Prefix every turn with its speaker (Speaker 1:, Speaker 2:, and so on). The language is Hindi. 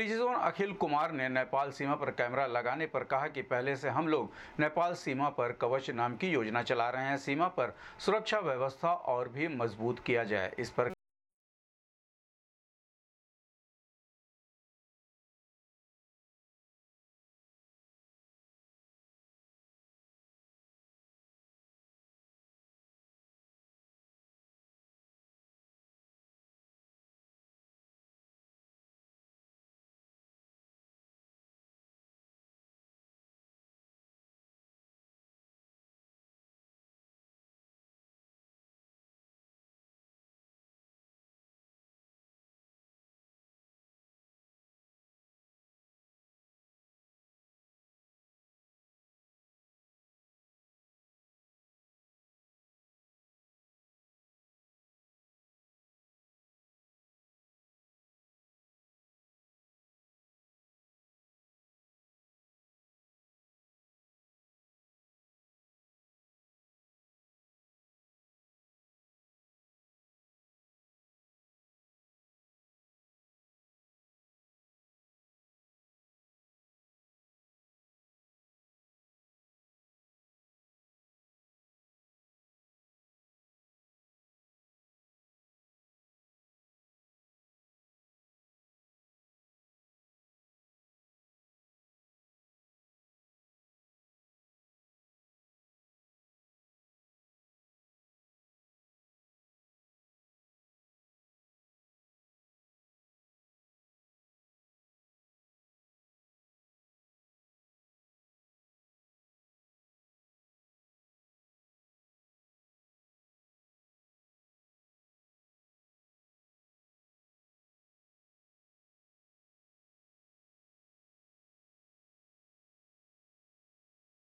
Speaker 1: एडीजी अखिल कुमार ने नेपाल सीमा पर कैमरा लगाने पर कहा कि पहले से हम लोग नेपाल सीमा पर कवच नाम की योजना चला रहे हैं। सीमा पर सुरक्षा व्यवस्था और भी मज़बूत किया जाए। इस पर